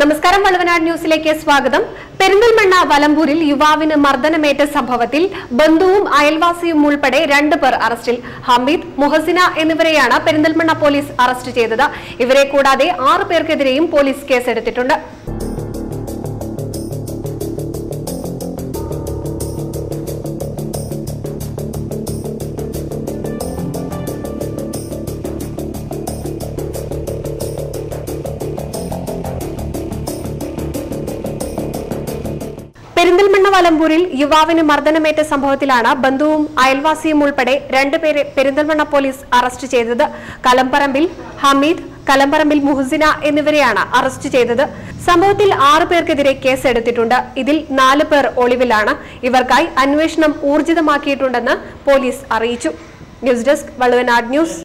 നമസ്കാരം വളുവനാട് ന്യൂസിലേക്ക് സ്വാഗതം. പെരിന്തൽമണ്ണ വലമ്പൂരിൽ യുവാവിന് മർദ്ദനമേറ്റ സംഭവത്തിൽ ബന്ധുവും അയൽവാസിയും ഉൾപ്പെടെ രണ്ട് പേർ അറസ്റ്റിൽ. ഹമീദ് മുഹസിന എന്നിവരെയാണ് പെരിന്തൽമണ്ണ പോലീസ് അറസ്റ്റ് ചെയ്തത്. ഇവരെ കൂടാതെ ആറ് പേർക്കെതിരെയും പോലീസ് കേസെടുത്തിട്ടുണ്ട്. പെരിന്തൽമണ്ണ വലമ്പൂരിൽ യുവാവിന് മർദ്ദനമേറ്റ സംഭവത്തിലാണ് ബന്ധുവും അയൽവാസിയും ഉൾപ്പെടെ രണ്ടുപേരെ പെരിന്തൽമണ്ണ പോലീസ് അറസ്റ്റ് ചെയ്തത്. കലമ്പറമ്പിൽ ഹമീദ് കലമ്പറമ്പിൽ മുഹസിന എന്നിവരെയാണ് അറസ്റ്റ് ചെയ്തത്. സംഭവത്തിൽ ആറു പേർക്കെതിരെ കേസെടുത്തിട്ടുണ്ട്. ഇതിൽ നാല് പേർ ഒളിവിലാണ്. ഇവർക്കായി അന്വേഷണം ഊർജിതമാക്കിയിട്ടുണ്ടെന്ന് പോലീസ് അറിയിച്ചു. News desk Valluvanad news.